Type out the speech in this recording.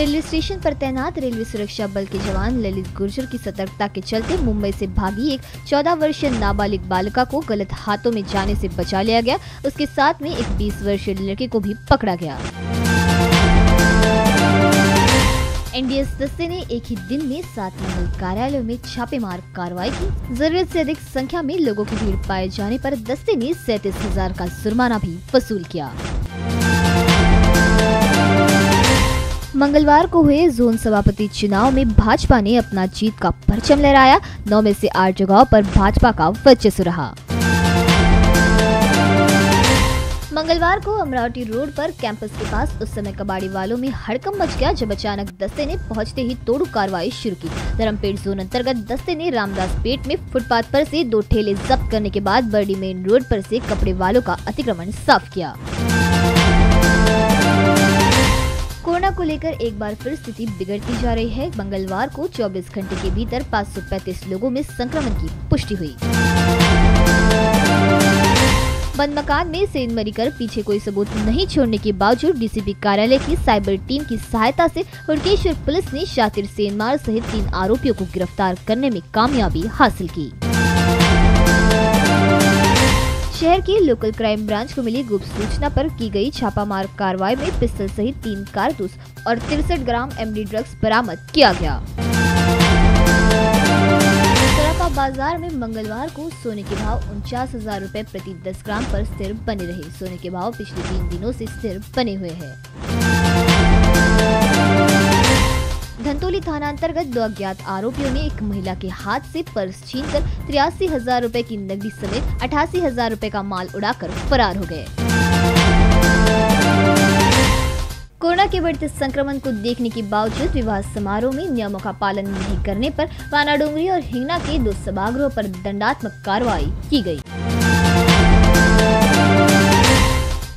Railway station पर तैनात railway सुरक्षा बल के जवान ललित गुर्जर की सतर्कता के चलते मुंबई से भागी एक 14 वर्षीय नाबालिग बालिका को गलत हाथों में जाने से बचा लिया गया। उसके साथ में एक 20 वर्षीय लड़के को भी पकड़ा गया। एनडीएस दस्ते ने एक ही दिन में सात मंगल कार्यालयों में छापेमार कार्रवाई की। ज़रूरत से अधिक संख्या में लोगों की भीड़ पाए जाने पर दस्ते ने सैतीस हज़ार का जुर्माना भी वसूल किया। मंगलवार को हुए जोन सभापति चुनाव में भाजपा ने अपना जीत का परचम लहराया। नौ में से आठ जगहों पर भाजपा का वर्चस्व रहा। मंगलवार को अमरावती रोड पर कैंपस के पास उस समय कबाड़ी वालों में हड़कम मच गया, जब अचानक दस्ते ने पहुँचते ही तोड़ू कार्रवाई शुरू की। धर्मपेट जोन अंतर्गत दस्ते ने रामदास पेट में फुटपाथ पर से दो ठेले जब्त करने के बाद बर्डी मेन रोड पर से कपड़े वालों का अतिक्रमण साफ़ किया। कोरोना को लेकर एक बार फिर स्थिति बिगड़ती जा रही है। मंगलवार को 24 घंटे के भीतर 535 लोगों में संक्रमण की पुष्टि हुई। बंद मकान में सेंधमरी कर पीछे कोई सबूत नहीं छोड़ने के बावजूद डीसीपी कार्यालय की साइबर टीम की सहायता से हुड़केश्वर पुलिस ने शातिर सेनमार सहित तीन आरोपियों को गिरफ़्तार करने में कामयाबी हासिल की। शहर की लोकल क्राइम ब्रांच को मिली गुप्त सूचना पर की गई छापामार कार्रवाई में पिस्टल सहित तीन कारतूस और तिरसठ ग्राम एमडी ड्रग्स बरामद किया गया। बाज़ार में मंगलवार को सोने के भाव उनचास हज़ार रूपए प्रति 10 ग्राम पर स्थिर बने रहे। सोने के भाव पिछले तीन दिनों से स्थिर बने हुए हैं। धनतोली थाना अंतर्गत दो अज्ञात आरोपियों ने एक महिला के हाथ से पर्स छीनकर तिरासी हज़ार रूपए की नकदी समेत अठासी हज़ार रूपए का माल उड़ाकर फरार हो गए कोरोना के बढ़ते संक्रमण को देखने के बावजूद विवाह समारोह में नियमों का पालन नहीं करने पर वानाडोंगरी और हिंगना के दो सभागृहों पर दंडात्मक कार्रवाई की गई।